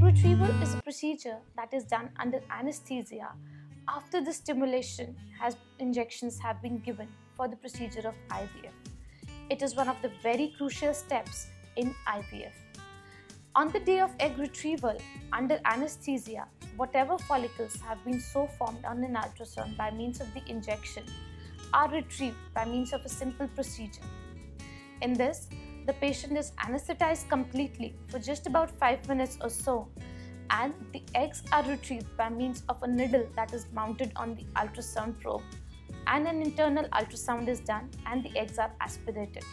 Egg retrieval is a procedure that is done under anesthesia after the stimulation has injections have been given for the procedure of IVF. It is one of the very crucial steps in IVF. On the day of egg retrieval under anesthesia, whatever follicles have been so formed on an ultrasound by means of the injection are retrieved by means of a simple procedure. In this, the patient is anesthetized completely for just about 5 minutes or so and the eggs are retrieved by means of a needle that is mounted on the ultrasound probe and an internal ultrasound is done and the eggs are aspirated.